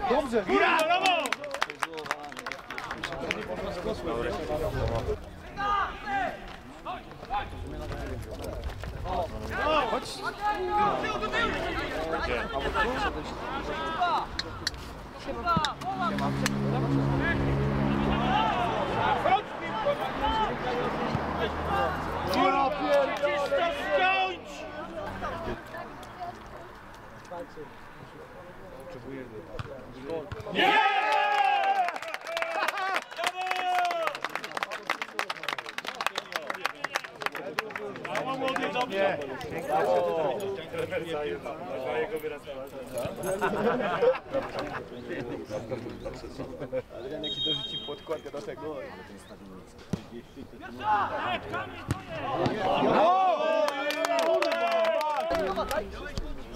Dobrze, brawo, brawo! Chodź! Ja! Skończ! Nie! Dobrze. Adrian, jaki dorzuci podkładkę do tego.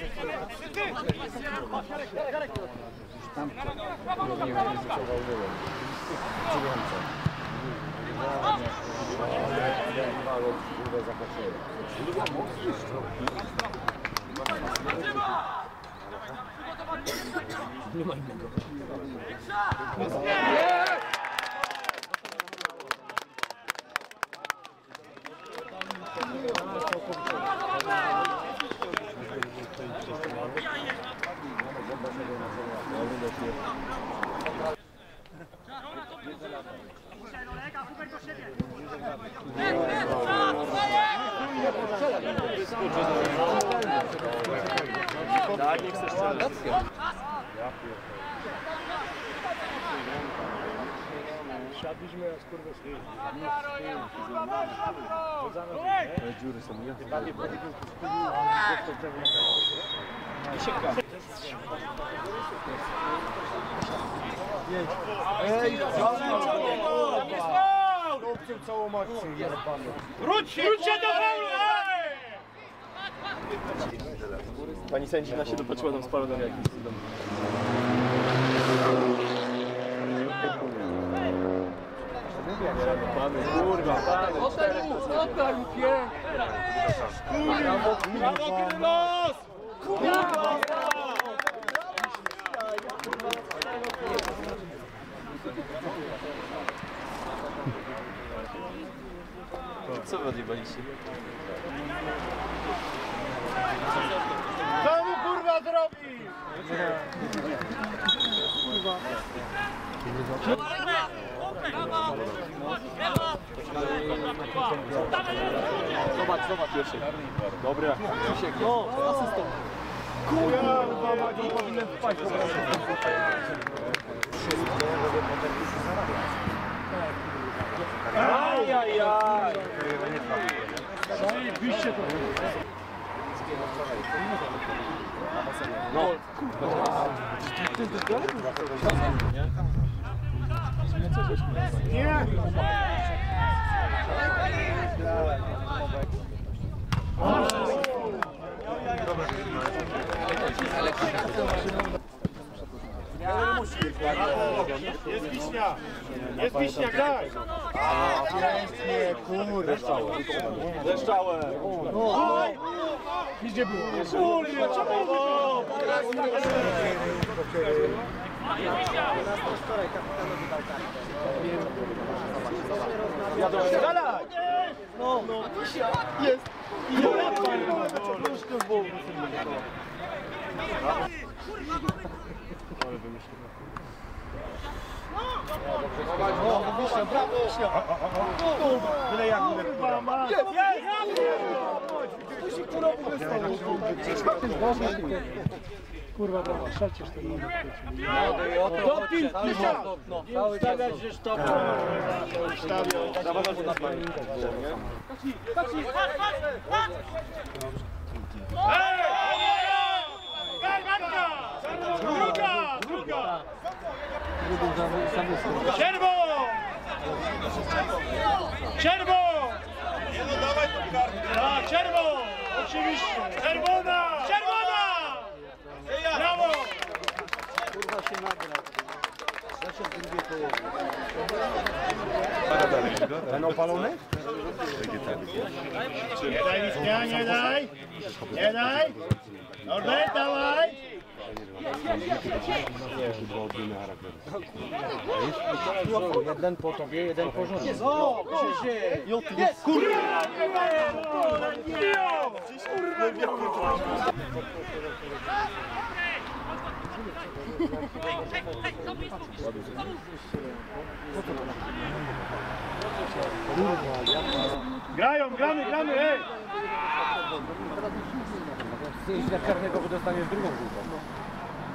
Nie ma Tam nie wiem, co zauważyłem. Dziewiące. Ale dwa lub długo zakoczyły. Długo mocno Nie ma innego. Nie! Tak, nie chcesz strzelać. Siadliśmy jak skurwy Dziury są jasne. Ej, Chłopcem całą akcję jebany. Wróćcie, wróćcie do faulu! Pani sędzina się dopatrzyła nam spalonym jakimś cudem. Mamy, kurwa, mamy. Brawo, Krylos! Co wy odjebaliście? Co mu kurwa zrobi? Zobacz, zobacz pierwszy. Dobry. Krzysiek, no, asystą. Kurwa, Madziu, powinien wpaść po prostu. Ajajaj. Zajebiście to No. Nie! Jest wiśnia! Jest wiśnia, graj! Pięknie, kurde. Deszczałem. Gdzie było? Kurwa, czemu? Dalej! No, no. Jest! No, Wiśnia, brawo! Wiśnia! Byle jak Kurwa, ma! Jest! Jest! Musi kurwa wystawić. Kurwa, dobra, szalcie już ten To pil, Krzysia. Nie ustawiać, że stop. Gaj, Matka! Druga! Druga! Czerwo! Czerwo! Nie no, dawaj tą kartę. Tak, czerwo! Oczywiście. Czerwona! Czerwona! Brawo! Ten opalony? Nie daj nie daj! Nie daj! Norbert, dawaj! Jeden po tobie, jeden po żonie. No, Krzysiek! Jest! Grają, gramy, gramy, ej! Jeśli na karnego, bo dostaniesz drugą głowę.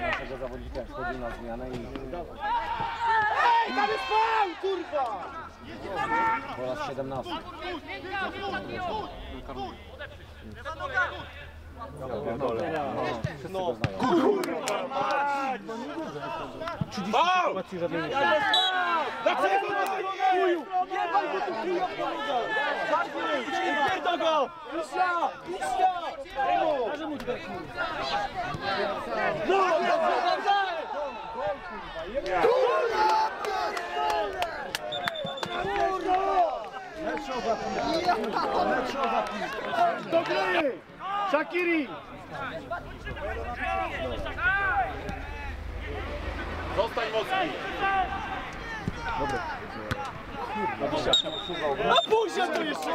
Naszego zawodnika wchodził na zmianę i Ej, tam jest faul, kurwa! po raz 17. Wszyscy go znają. Dlaczego nie chuju? Jebaj go tu chuju Pierdol go! Misja! Misja! Każe mu tutaj No! Do gry! Shakiri! Zostań mocny! A później to jeszcze!